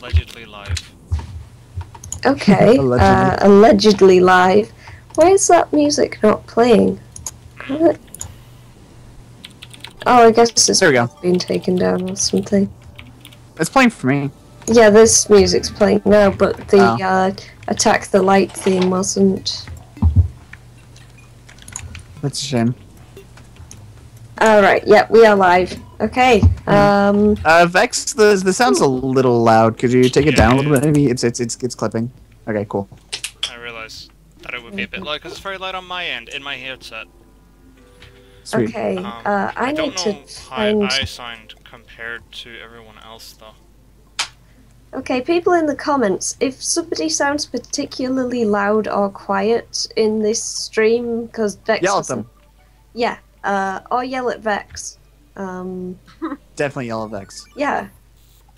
allegedly live. Okay. Allegedly. Uh, allegedly live. Why is that music not playing? Oh, I guess it's There we go. been taken down or something. It's playing for me. Yeah, this music's playing now, but the Oh. uh, attack the light theme wasn't. That's a shame. Alright, yeah, we are live. Okay. Um Uh, Vex, the the sound's a little loud. Could you take it down a little bit? Maybe it's it's it's it's clipping. Okay, cool. I realize that it would be a bit loud because it's very loud on my end in my headset. Sweet. okay. Um, Uh I don't need to know how I sound compared to everyone else though. Okay, people in the comments, if somebody sounds particularly loud or quiet in this stream, because Vex Yell at them. Yeah, uh, or yell at Vex. Um, Definitely yell at Vex. yeah,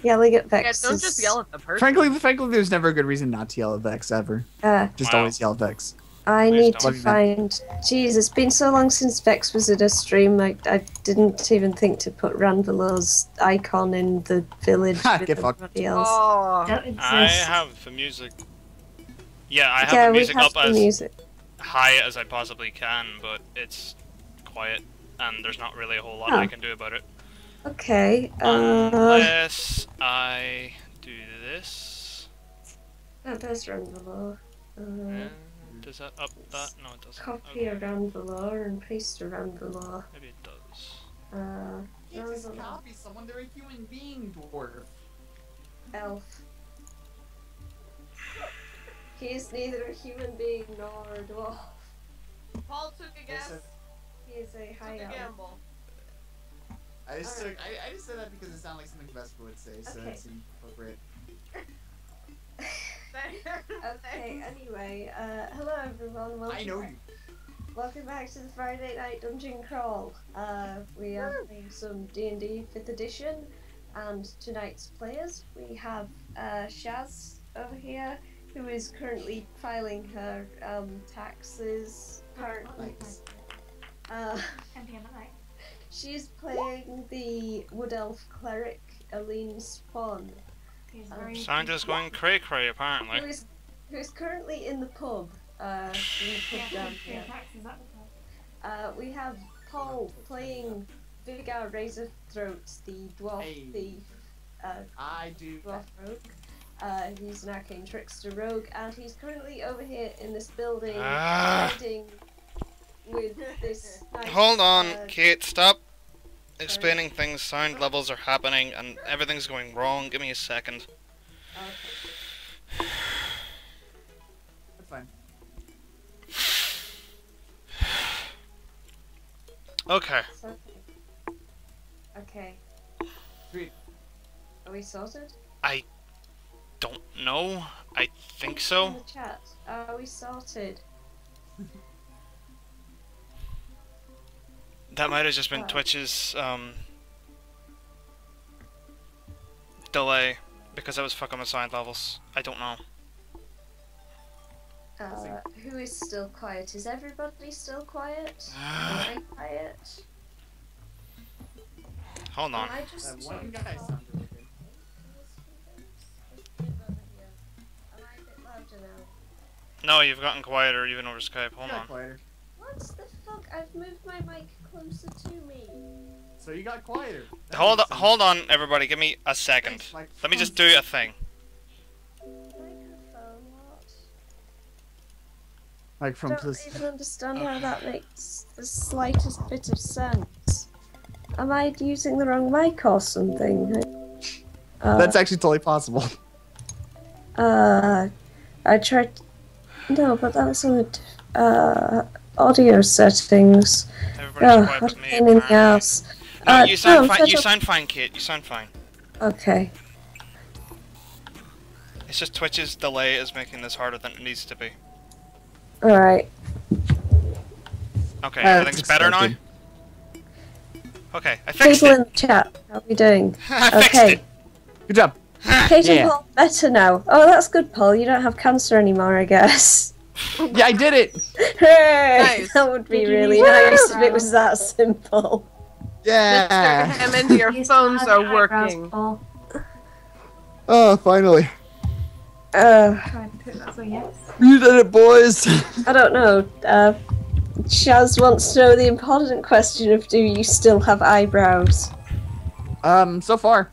yelling at Yeah, Vex. don't is, just yell at the person. Frankly, frankly, there's never a good reason not to yell at Vex ever. Uh, Just Wow. always yell at Vex. I Please need to Love you, man. find. Jeez, it's been so long since Vex was in a stream. I, I didn't even think to put Ranvelo's icon in the village with get fucked. everybody else. Oh, Don't. I have the music. Yeah, I have yeah, the music have up the as music. high as I possibly can, but it's quiet and there's not really a whole lot I Oh. can do about it. Okay. Uh, Unless I do this. that does Ranvelo. Uh, Uh, does that up that? No, it doesn't. Copy Okay. a Ranvelar and paste a Ranvelar. Maybe it does. Uh, Ranvelar. someone, they're a human being, dwarf. Elf. He is neither a human being nor a dwarf. Paul took a guess. Listen. He is a high Took elf. gamble. I just Alright. took, I, I just said that because it sounded like something Vesper would say, so Okay. it seemed appropriate. Okay, anyway, uh, hello everyone, welcome I know back. you. Welcome back to the Friday Night Dungeon Crawl. Uh, we are playing some D&D 5th edition, and tonight's players, we have uh, Shaz over here, who is currently filing her um, taxes, apparently. Uh, NPM at night. she's playing the Wood Elf Cleric, Aline Spawn, He's Oh. Sandra's going cray cray apparently. is, who is currently in the pub, uh, in the pub Yeah, down here. taxes at the top. Uh, we have Paul playing Vigar Razorthroat, the dwarf Hey. thief, uh, I do. dwarf rogue. Uh, he's an arcane trickster rogue, and he's currently over here in this building, Ah. hiding with this. Nice, Hold on, uh, Kate, stop explaining things. Sound levels are happening and everything's going wrong. Give me a second. okay. That's fine. Okay. okay. Okay. Are we sorted? I don't know. I think In so. the chat. Are we sorted? That might have just been Twitch's um delay because I was fucking with sound levels. I don't know. Uh, who is still quiet? Is everybody still quiet? Am I quiet? Hold on. I just That one guy sounds really good. Am I a bit louder now? No, you've gotten quieter even over Skype. Hold on. quieter. What the fuck? I've moved my mic closer to me. So you got quieter. That Hold on, sense. hold on, everybody. Give me a second. Thanks, Let me just do a thing. Like from Microphone, I don't please. even understand how that makes the slightest bit of sense. Am I using the wrong mic or something? Uh, That's actually totally possible. Uh, I tried. No, but that was on the d- uh audio settings. Everybody's Oh, quiet what a but me. pain in the ass. No, Uh, you sound no, fine. You sound fine, Kate. You sound fine. Okay. It's just Twitch's delay is making this harder than it needs to be. All right. Okay, Uh, everything's better now. Okay, I fixed People it. in the chat, how are we doing? I fixed Okay. it. Good job. Kate Yeah. and Paul better now. Oh, that's good, Paul. You don't have cancer anymore, I guess. Yeah, I did it. Hooray! Nice. That would be really nice if it was that simple. Yeah. Mr. Hammond, your Use phones the are eyebrows, working. Paul. Oh, finally. Uh, Trying to put that as a yes. You did it, boys. I don't know. Uh, Shaz wants to know the important question of do you still have eyebrows? um, so far.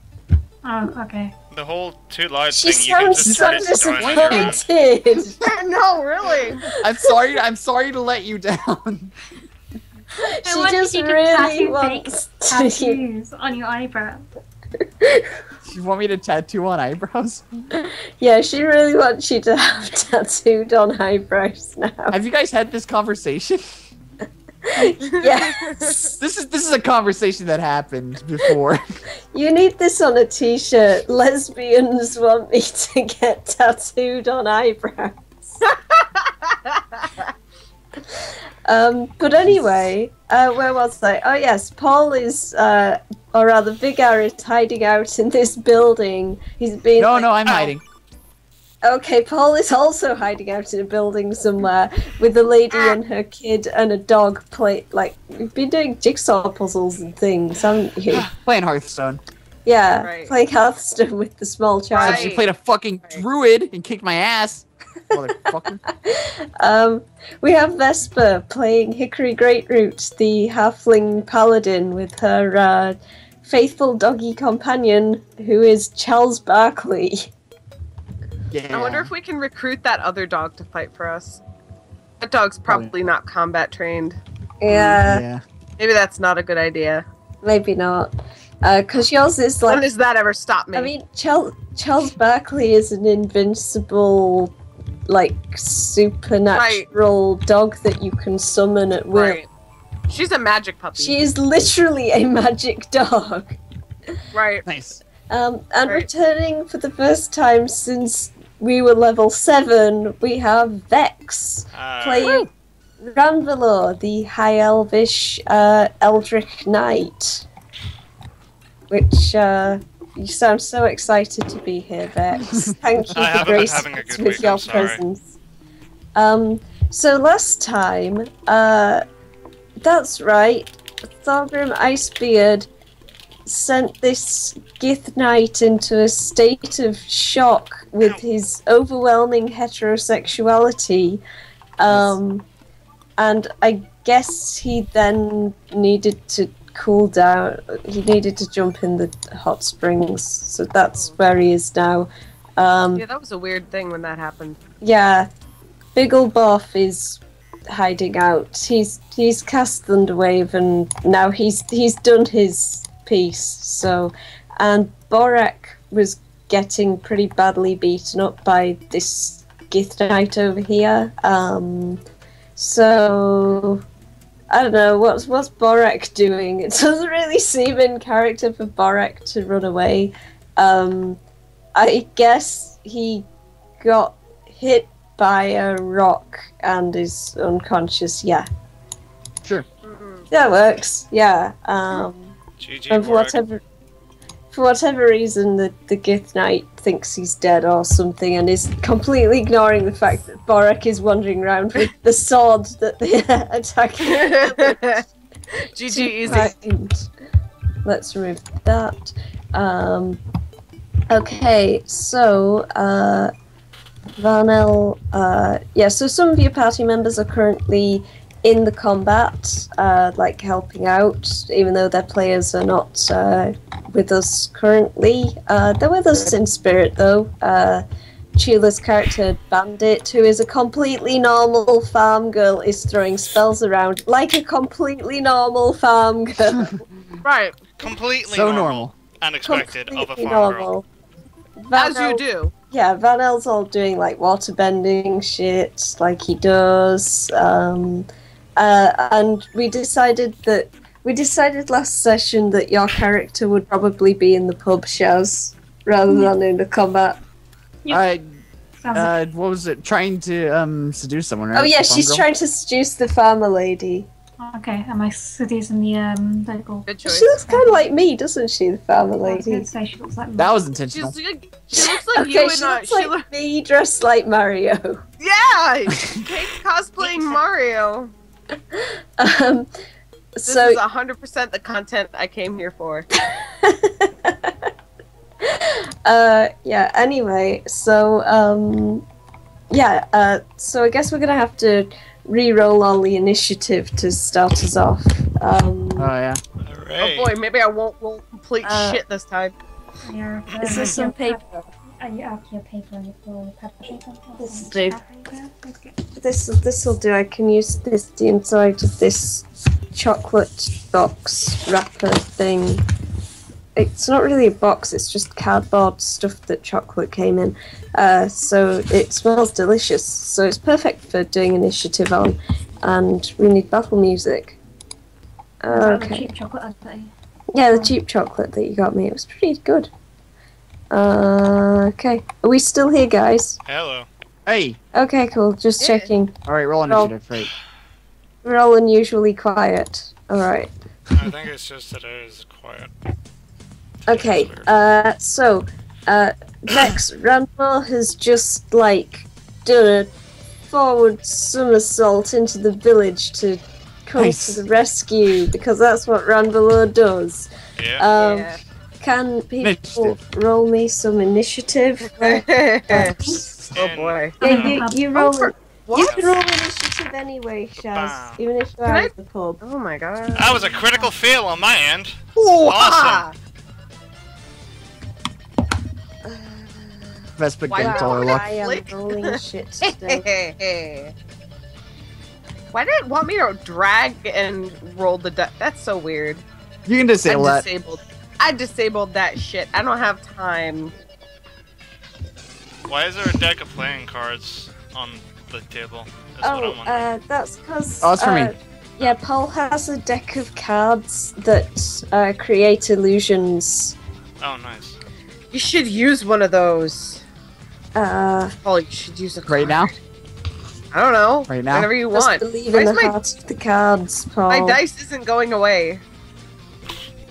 Oh, okay. The whole too loud She thing, you can sounds just so turn it down on your own. disappointed. no, really. I'm sorry. I'm sorry to let you down. she wonder just you could really tattoo wants to. Tattoos on your eyebrow. You want me to tattoo on eyebrows? Yeah, she really wants you to have tattooed on eyebrows now. Have you guys had this conversation? yes. This is this is a conversation that happened before. You need this on a t-shirt. Lesbians want me to get tattooed on eyebrows. um, but anyway, uh, where was I? Oh yes, Paul is, uh, or rather, Vigar is hiding out in this building. He's been. No, like- no, I'm Ow. hiding. Okay, Paul is also hiding out in a building somewhere with a lady and her kid and a dog. Play like we've been doing jigsaw puzzles and things, haven't you? Playing Hearthstone. Yeah, Right. playing Hearthstone with the small child. Right. She played a fucking Right. druid and kicked my ass. Motherfucker. Um, we have Vesper playing Hickory Greatroot, the halfling paladin, with her uh, faithful doggy companion, who is Charles Barkley. Yeah. I wonder if we can recruit that other dog to fight for us. That dog's probably not combat trained. Yeah, Yeah. Maybe that's not a good idea. maybe not. Because yours is When like. does that ever stop me? I mean, Chel- Charles Barkley is an invincible, like, supernatural dog that you can summon at will. right. She's a magic puppy. She is literally a magic dog. right. Nice. Um, and Right. returning for the first time since we were level 7, we have Vex Uh, playing Ranvelor, the High Elvish uh, Eldritch Knight. Which, uh, you sound so excited to be here, Vex. Thank you I for haven't gracing us with week, your I'm presence. Um, so last time, uh, that's right, Thorgrim Icebeard sent this Gith Knight into a state of shock with Ow. his overwhelming heterosexuality. Um, and I guess he then needed to cool down. He needed to jump in the hot springs. So that's where he is now. Um, Yeah, that was a weird thing when that happened. yeah, Biggleboff is hiding out. He's he's cast Thunderwave and now he's he's done his piece. So, and Borak was getting pretty badly beaten up by this Gith Knight over here. Um, so I don't know what's what's Borak doing. It doesn't really seem in character for Borak to run away. Um, I guess he got hit by a rock and is unconscious. Yeah, Sure. Mm-mm. that works. Yeah. Um, GG, and for Warwick. whatever for whatever reason, the the Gith Knight thinks he's dead or something, and is completely ignoring the fact that Borak is wandering around with the sword that they are attacking. GG easy. Right. Let's remove that. Um, okay, so uh, Varnell, uh, yeah. So some of your party members are currently in the combat, uh, like helping out, even though their players are not uh, with us currently. Uh, they're with us in spirit, though. Uh, Chula's character Bandit, who is a completely normal farm girl, is throwing spells around like a completely normal farm girl. Right. Completely So normal, normal. and expected of a Completely farm girl. normal. As you do. Yeah, Vanel's all doing like water bending shit, like he does. Um, uh, and we decided that we decided last session that your character would probably be in the pub, Shaz, rather than in the combat. Yep. I Sounds uh, what was it? Trying to um seduce someone, right? Oh yeah, she's girl? trying to seduce the farmer lady. okay. Am I seducing the um local? Good choice. She looks kind of like me, doesn't she, the farmer I was lady? say she looks like me. That was She's intentional. like, she looks like you Okay, and she uh, looks she like look, me dressed like Mario. yeah, Kate cosplaying Mario. Um, This so is hundred percent the content I came here for. uh, yeah. Anyway, so um, yeah. Uh, so I guess we're gonna have to re-roll all the initiative to start us off. Um, Oh yeah. Alright. Oh boy, maybe I won't roll complete Uh, shit this time. Your, Is there some paper? Are you up your paper? You pull pepper paper? This is Pepper paper? Okay. this this will do. I can use this the inside of this chocolate box wrapper thing. It's not really a box. It's just cardboard stuff that chocolate came in. Uh, so it smells delicious. So it's perfect for doing initiative on. And we need battle music. Is that the Okay. cheap chocolate I? Yeah, the cheap chocolate that you got me. It was pretty good. Uh, okay. Are we still here, guys? Hello. Hey. Okay, cool. Just Yeah. checking. All right, roll Roll. initiative. Right. We're all unusually quiet. All right. I think it's just that it is quiet. Okay, uh, so, uh, Vex, Randall has just, like, done a forward somersault into the village to come Nice. to the rescue, because that's what Randall does. yeah. Um, Yeah. Can people Initiative. roll me some initiative? oh boy. Yeah, you, you Oh, roll for- You can roll initiative anyway, Shaz, Ba-bam. even if you're Can out of the pub. Oh my god. That was a critical fail on my end. Ooh, Awesome. Vesper Why getting not? taller luck. I am rolling shit today. Why did it want me to drag and roll the di- That's so weird. You can disable I that. disabled. I disabled that shit. I don't have time. Why is there a deck of playing cards on the table? That's Oh, what I'm uh, that's because. Oh, it's for me. uh, Yeah, Paul has a deck of cards that uh, create illusions. oh, nice. You should use one of those. Uh, Paul, you should use a card. Right now. I don't know. Right now? Whatever you just want. believe Why in the my- heart of the cards, Paul. My dice isn't going away.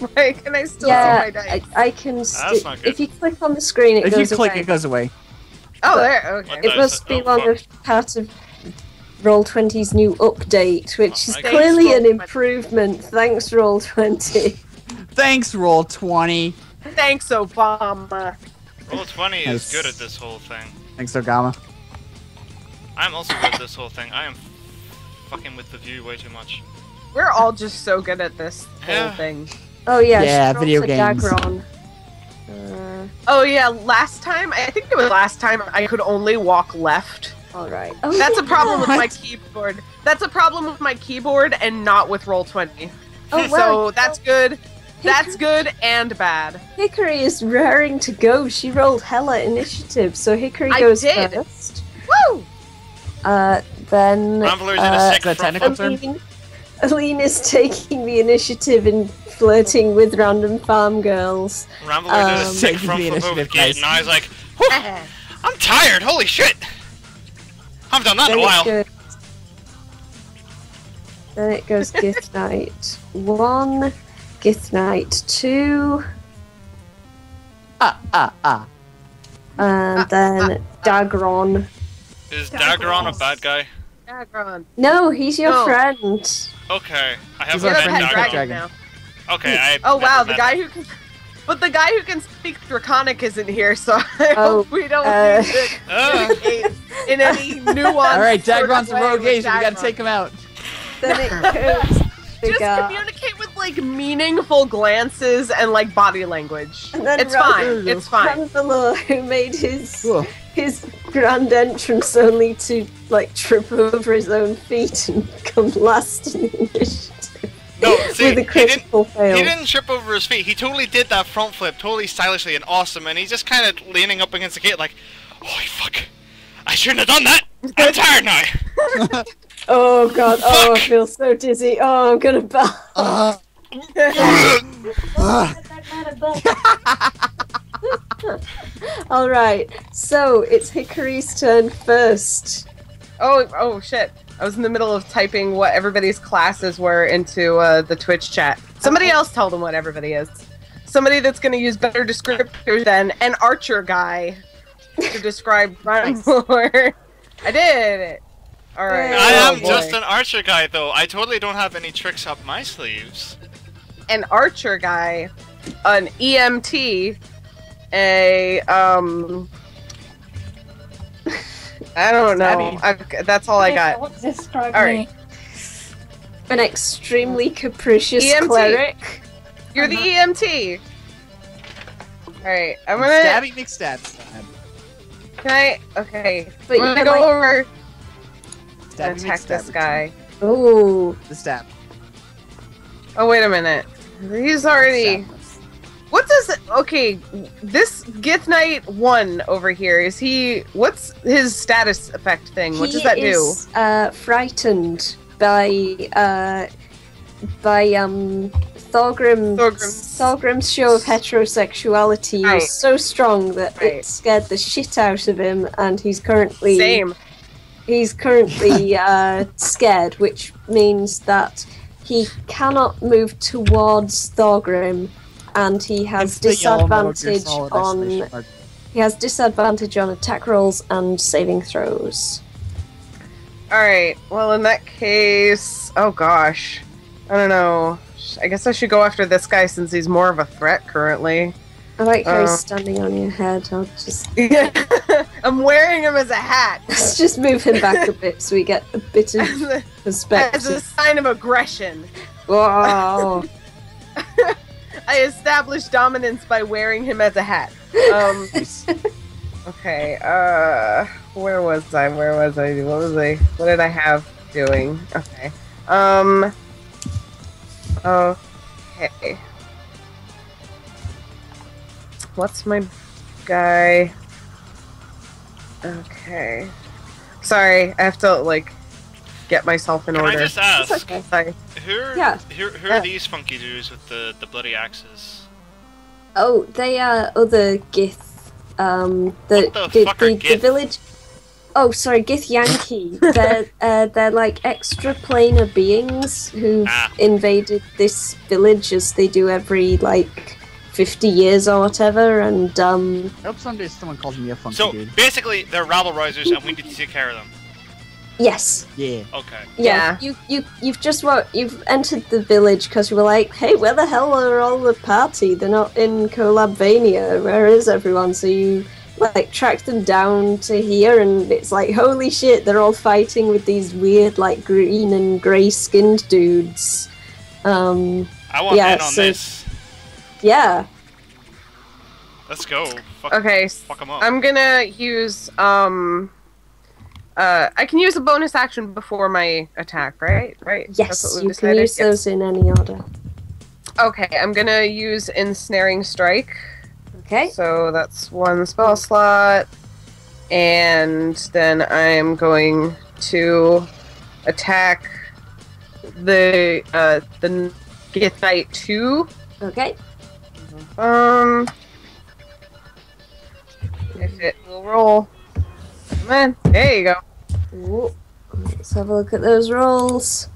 Why can I still Yeah, see my dice? I, I can. St- not good. if you click on the screen, it goes away. If you click, away. it goes away. oh, there. Okay. It must be oh, one fuck. of part of Roll20's new update, which is Oh, Thanks, clearly an improvement. Thanks, Roll20. Thanks, roll twenty. Thanks, Obama. Roll 20 Nice. is good at this whole thing. Thanks, Ogama. I'm also good at this whole thing. I am fucking with the view way too much. We're all just so good at this whole Yeah. thing. Oh yeah, Yeah, she video rolls a games. Uh, Oh yeah, last time I think it was last time I could only walk left. all right. Oh, That's a problem with my keyboard. That's a problem with my keyboard and not with roll twenty. Oh, wow. So that's good. That's good and bad. Hickory is raring to go. She rolled hella initiative, so Hickory I goes did. first. Woo! Uh, then Rambler's in uh, a sick is that front technical foot. term? Aline, Aline is taking the initiative in flirting with random farm girls. Rambler did a Um, sick Taking front the foot move gate, and I was like, I'm tired, holy shit! I haven't done that in Then a it while. goes. Then it goes Gith Knight one, Gith Knight two, Ah, ah, ah. and then Dagron. Is Daggeron a bad guy? Dagron. No, he's your No. friend. Okay, I have He's You're our friend, pet Daggeron. Daggeron. dragon Dragon. now. Okay, I. Oh wow, the guy him. who can, but the guy who can speak Draconic isn't here, so I Oh, hope we don't uh, use it Ah, in any nuance. All right, Dagron's a rogue agent. We gotta take him out. Then it goes. Just Bigger. communicate with like meaningful glances and like body language. And then It's Ran- fine. It's fine. Randall, who made his Cool. his grand entrance only to like trip over his own feet and come last in the initiative No, see, with a he critical fail. He didn't trip over his feet. He totally did that front flip, totally stylishly and awesome, and he's just kind of leaning up against the gate like, holy fuck, I shouldn't have done that. I'm tired now. Oh god! Oh, I feel so dizzy. Oh, I'm gonna bow. Uh, uh, All right. So it's Hickory's turn first. Oh, oh shit. I was in the middle of typing what everybody's classes were into uh, the Twitch chat. Somebody else tell them what everybody is. Somebody that's going to use better descriptors than an archer guy to describe Rhymelord. I did it. All right. I Oh, am boy. just an archer guy, though. I totally don't have any tricks up my sleeves. an archer guy, an EMT, a um. I don't know. Stabby. I, that's all I got. What describe All me? An extremely capricious EMT. cleric. You're the Uh-huh. EMT. All right, I'm gonna. Stabby McStab. Stab. Can I? Okay. But I'm you gonna go might- over Stabby and attack this guy. Oh, The stab. Oh wait a minute. He's already. What does? Okay, this Gith Knight one over here is he? What's his status effect thing? What he does that is, do? Uh, frightened by uh, by um Thorgrim. Thorgrim's- Thorgrim's show of heterosexuality Right. was so strong that Right. it scared the shit out of him, and he's currently? Same. he's currently uh, scared, which means that he cannot move towards Thorgrim, and he has Complete yellow Metal Gear disadvantage on he has disadvantage on attack rolls and saving throws. All right. Well, in that case, oh gosh, I don't know. I guess I should go after this guy since he's more of a threat currently. I like how Uh. he's standing on your head. I'll just Yeah. I'm wearing him as a hat. let's just move him back a bit so we get a bit of As a, as a sign of aggression. Wow. I established dominance by wearing him as a hat. Um, okay, uh, where was I? Where was I? What was I? What did I have doing? Okay. Um, okay. What's my guy? Okay. Sorry, I have to, like, get myself in Can order. I just ask, It's okay. Sorry. who are, Yeah. who, who Yeah. are these funky dudes with the, the bloody axes? Oh, they are other Gith. Um, the What the the, fuck are the, the village. Oh, sorry, Githyanki. they're uh, they're like extra planar beings who Ah. invaded this village as they do every like fifty years or whatever, and um, I hope someday someone calls me a funky So dude. basically, they're rabble rousers, and we need to take care of them. Yes, Yeah. Okay. yeah, you you you've just what you've entered the village because you were like, hey, where the hell are all the party? They're not in Colabvania. Where is everyone? So you like tracked them down to here, and it's like, holy shit, they're all fighting with these weird like green and grey skinned dudes. Um, I want Yeah, in on so- this. yeah, Let's go. Fuck, Okay, fuck them up. I'm gonna use um uh I can use a bonus action before my attack, right? Right? yes, you can use Yes. those in any order. Okay, I'm gonna use ensnaring strike. Okay, So that's one spell slot. And then I'm going to attack the uh the Gith Knight 2. okay, Um if it will roll. Come on. There you go. Let's have a look at those rolls.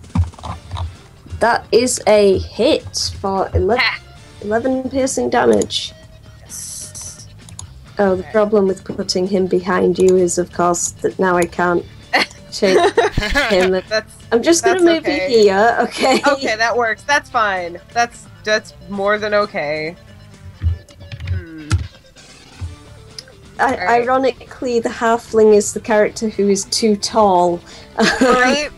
That is a hit for 11, Ha! 11 piercing damage. Oh, the problem with putting him behind you is, of course, that now I can't change him. That's I'm just gonna move okay. you here, okay? okay. That works. That's fine. That's that's more than okay. I- Alright. Ironically, the halfling is the character who is too tall. Right,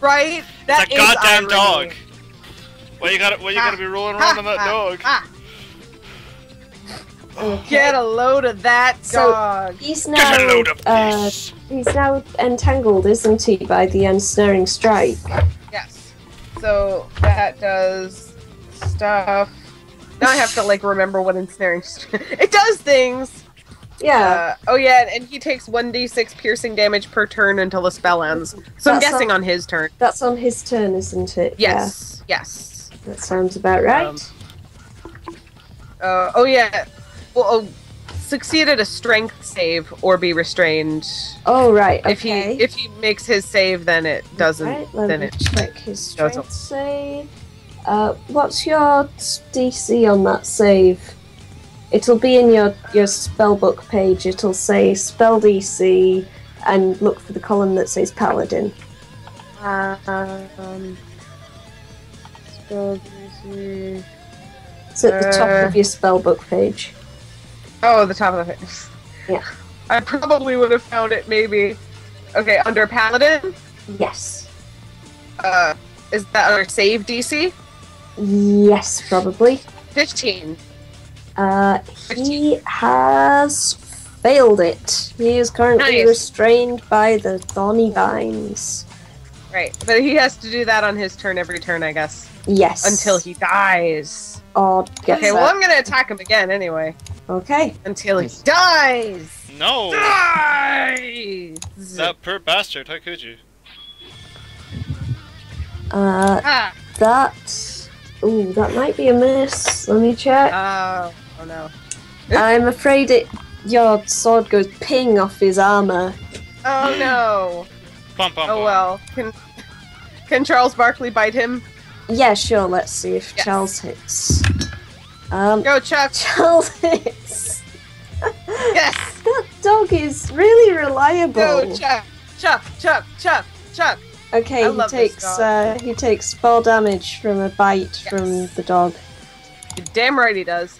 right. That it's a is goddamn irony. dog. Why you gotta, you Ha, gotta be rolling Ha, around on that ha, dog? ha. Okay. Get a load of that So- dog. He's Get now a load of uh, this. he's now entangled, isn't he, by the ensnaring strike? Yes. So that does stuff. Now I have to like remember what ensnaring. St- it does things. Yeah. Uh, oh yeah, and he takes one d six piercing damage per turn until the spell ends. So I'm That's guessing not- on his turn. That's on his turn, isn't it? Yes. Yes. That sounds about right. Um, Uh, oh yeah. Well, oh, succeed at a strength save or be restrained. oh right. Okay. If he if he makes his save, then it doesn't. Right, then me it check his doesn't. strength save. Uh, what's your DC on that save? It'll be in your your spellbook page. It'll say spell DC, and look for the column that says paladin. Um, spell DC. It's at the top Uh. of your spellbook page. Oh, the top of the face. Yeah. I probably would have found it maybe. Okay, under Paladin. Yes. Uh, is that under save DC? Yes, probably. 15. Uh, he has failed it. He is currently Nice. restrained by the thorny vines. Right, but he has to do that on his turn every turn, I guess, Yes. until he dies. Or gets Okay, well. I'm gonna attack him again anyway. Okay. Until he dies! No! Dies! That poor bastard, how could you? Uh, Ah, that. Ooh, that might be a miss. Let me check. oh, oh no. I'm afraid it. Your sword goes ping off his armor. Oh no. Bum, bum, Oh well. Can, can Charles Barkley bite him? Yeah, sure. Let's see if Yes. Charles hits. Um, Go, Chuck! Charles hits. Yes! That dog is really reliable. Go, Chuck! Chuck, Chuck, Chuck, Chuck! Okay, I he takes dog. uh, he takes four damage from a bite from the dog. You're damn right he does.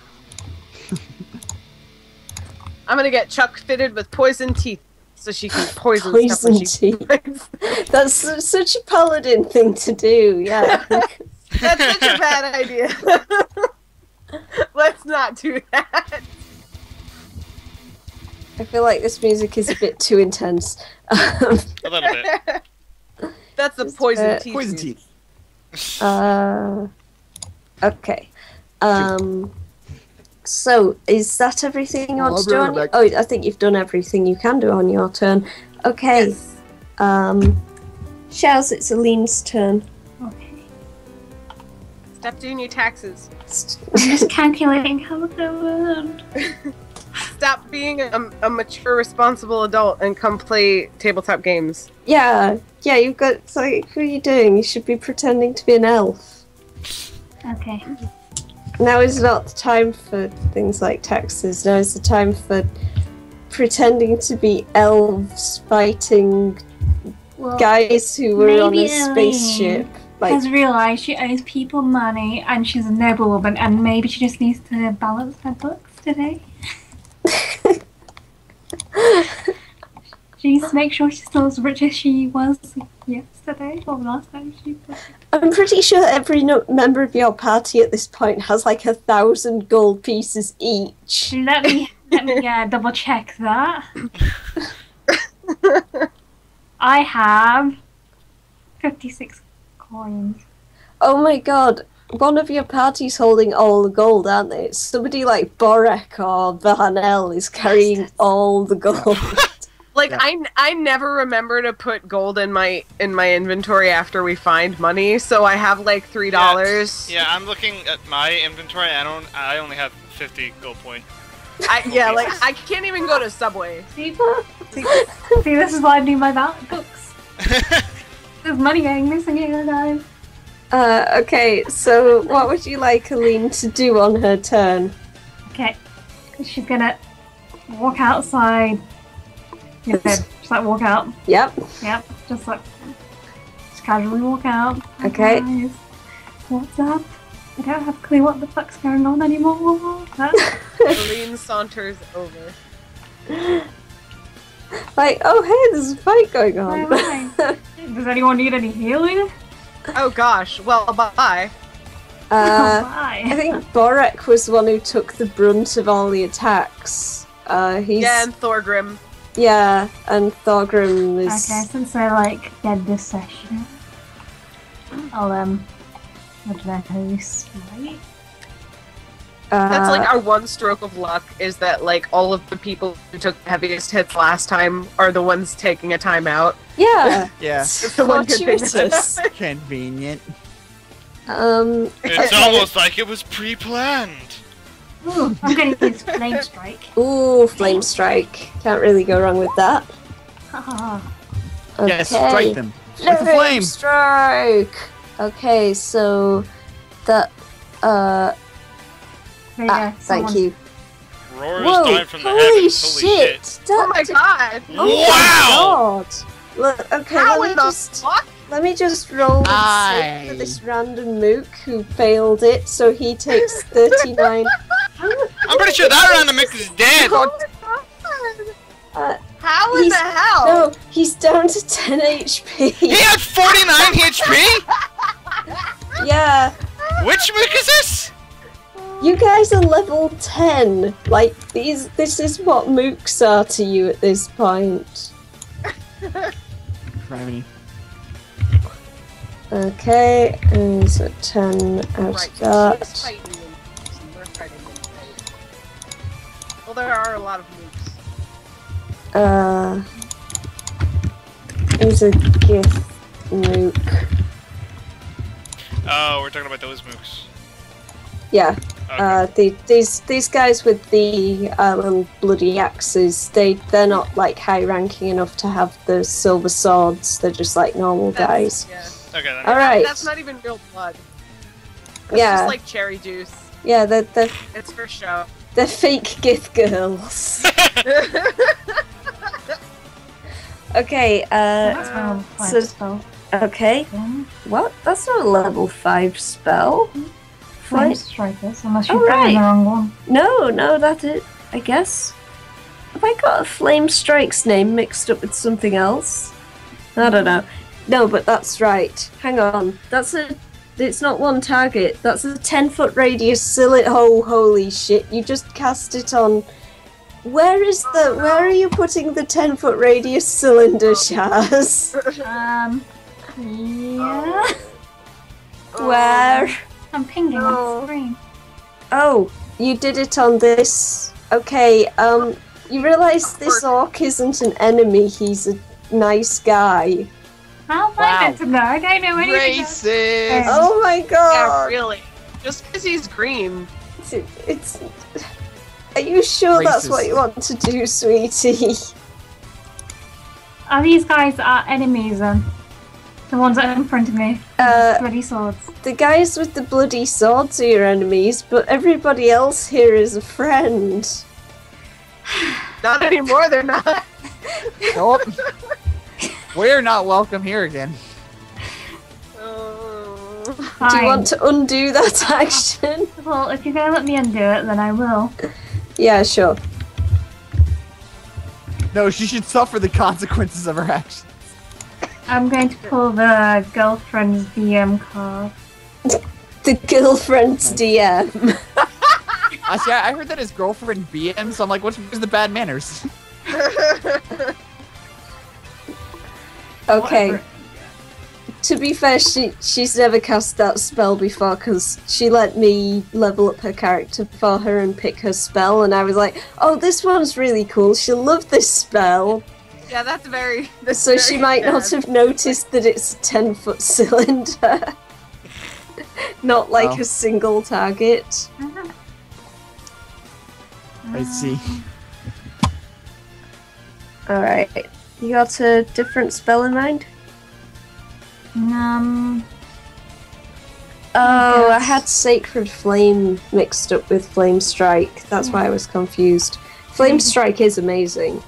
I'm gonna get Chuck fitted with poison teeth so she can poison, stuff Poison when she teeth. That's such a paladin thing to do. Yeah. That's such a bad idea. Let's not do that. I feel like this music is a bit too intense. Um, A little bit. That's the poison teeth. Poison teeth. uh, okay. Um. So, is that everything you Well, want I'll to do on your... Oh, I think you've done everything you can do on your turn. Okay. Yes. Um. Shaz, it's Aline's turn. Okay. Stop doing your taxes. Just calculating how much I've earned. Stop being a, a mature, responsible adult and come play tabletop games. Yeah, yeah, you've got. It's like, what are you doing? You should be pretending to be an elf. Okay. Now is not the time for things like taxes. Now is the time for pretending to be elves fighting Well, guys who were on a spaceship. Like, has realised she owes people money and she's a noblewoman and maybe she just needs to balance her books today. She needs to make sure she's still as rich as she was yesterday or last time she was. I'm pretty sure every no- member of your party at this point has like a thousand gold pieces each. Let me let me uh, double check that. I have fifty six coins. Oh my god, one of your party's holding all the gold, aren't they? Somebody like Borek or Vahanel is carrying all the gold. Like Yeah. I, I never remember to put gold in my in my inventory after we find money, so I have like three dollars. Yeah, I'm looking at my inventory. I don't. I only have 50 gold point. I, yeah, like I can't even go to Subway. See, see, see, this is why I need my val- books. There's money getting missing here, guys. Uh, okay, so what would you like Aline to do on her turn? Okay, she's gonna walk outside. You just like walk out. Yep. Yep, just like just casually walk out. Hi, Okay. guys. What's up? I don't have a clue what the fuck's going on anymore. That's Aline saunters over. Like, oh hey, there's a fight going on. am I? Does anyone need any healing? Oh gosh. Well, bye. uh, Why? I think Borek was the one who took the brunt of all the attacks. Uh, he's Yeah, and Thorgrim. Yeah, and Thorgrim is Okay, since I like dead this session, I'll um, what did I host? Right? uh, That's like our one stroke of luck is that like all of the people who took the heaviest hits last time are the ones taking a timeout. yeah. Yeah. It's the one good thing that. Convenient. Um, It's almost like it was pre-planned. Ooh, I'm gonna use flame strike. ooh, flame strike. Can't really go wrong with that. Okay. Yes, strike them. With the Flame flame. strike. Okay, so that uh There you ah, thank you. Roar Whoa! from holy heavens. Holy shit! shit! That Oh my god! Oh Wow! my god! Look, okay, How let me just fuck? let me just roll and for this random mook who failed it, so he takes thirty nine I'm pretty sure that random mix is dead. Uh, How in the hell? no, he's down to 10 HP. He had 49 HP? yeah, Which mook is this? you guys are level 10. Like, these, this is what mooks are to you at this point. Gravity. Okay, and so 10 out Right, of she's that. Well, there are a lot of mooks. Uh, he's a Gith mook. Oh, we're talking about those mooks. Yeah, Okay. uh, the, these these guys with the uh, little bloody axes, they they're not like high ranking enough to have the silver swords. They're just like normal guys. That's- okay then. All right. That's not even real blood. It's Yeah. just like cherry juice. Yeah, they're they're, It's for show. They're fake Gith girls. okay. Uh. my level five so- spell. Okay. What? That's not a level five spell. Flame strikers, unless you Oh, right. the wrong one. No, no, that's it. I guess. Have I got a Flame Strike's name mixed up with something else? I don't know. No, but that's right. Hang on. That's a. It's not one target. That's a 10 foot radius cylinder. Oh, holy shit. You just cast it on. Where is the. Where are you putting the 10 foot radius cylinder, Shaz? Um, yeah. Where? I'm pinging on the screen. Oh, you did it on this. Okay, um, you realize this orc isn't an enemy, he's a nice guy. How am Wow. I meant to know? I don't know anything. Racist. Oh my Yeah, god! really. Just because he's green. It's, it's. Are you sure that's what you want to do, sweetie? Are these guys our enemies then? The ones that are in front of me. Uh, Bloody swords. the guys with the bloody swords are your enemies, but everybody else here is a friend. Not anymore, they're not. Nope. We're not welcome here again. Oh. Do you want to undo that action? Well, if you're gonna let me undo it, then I will. Yeah, sure. No, she should suffer the consequences of her actions. I'm going to pull the girlfriend's DM card. The girlfriend's DM. Actually, I I heard that his girlfriend BM, so I'm like, what's where's the bad manners? Okay. Whatever. To be fair, she she's never cast that spell before because she let me level up her character for her and pick her spell, and I was like, "Oh, this one's really cool. She'll love this spell." yeah, that's very. That's So she very might not have noticed that it's a ten foot cylinder, not like Oh. a single target. I see. All right, you got a different spell in mind? Um, Oh, I Yes. had Sacred Flame mixed up with Flame Strike. That's why I was confused. Flame Strike is amazing.